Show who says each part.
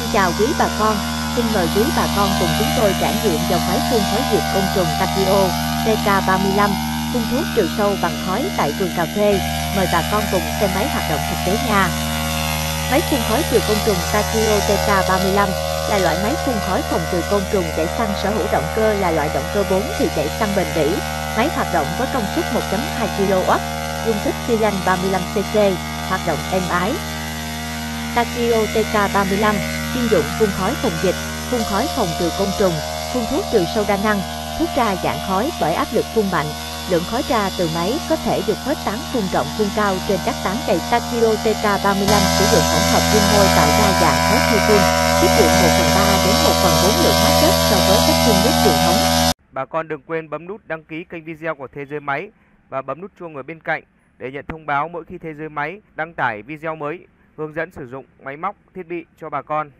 Speaker 1: Xin chào quý bà con, xin mời quý bà con cùng chúng tôi trải nghiệm dòng máy phun khói diệt côn trùng Takio TK35 phun thuốc trừ sâu bằng khói tại vườn cà phê. Mời bà con cùng xem máy hoạt động thực tế nha. Máy phun khói trừ côn trùng Takio TK35 là loại máy phun khói phòng trừ côn trùng chạy xăng sở hữu động cơ là loại động cơ 4 thì chạy xăng bền bỉ. Máy hoạt động với công suất 1.2 kW, dung tích xi lanh 35cc, hoạt động êm ái. Takio TK35 chuyên dụng phun khói phòng dịch, phun khói phòng trừ côn trùng, phun thuốc trừ sâu đa năng, thuốc ra dạng khói bởi áp lực phun mạnh. Lượng khói ra từ máy có thể được khuếch tán phun rộng phun cao trên các tán cây Takio TK35 sử dụng hỗn hợp dung môi tạo ra dạng khói khi phun, tiết kiệm 1 phần 3 đến 1 phần 4 lượng hóa chất so với cách phun nước truyền thống.
Speaker 2: Bà con đừng quên bấm nút đăng ký kênh video của Thế giới máy và bấm nút chuông ở bên cạnh để nhận thông báo mỗi khi Thế giới máy đăng tải video mới hướng dẫn sử dụng máy móc, thiết bị cho bà con.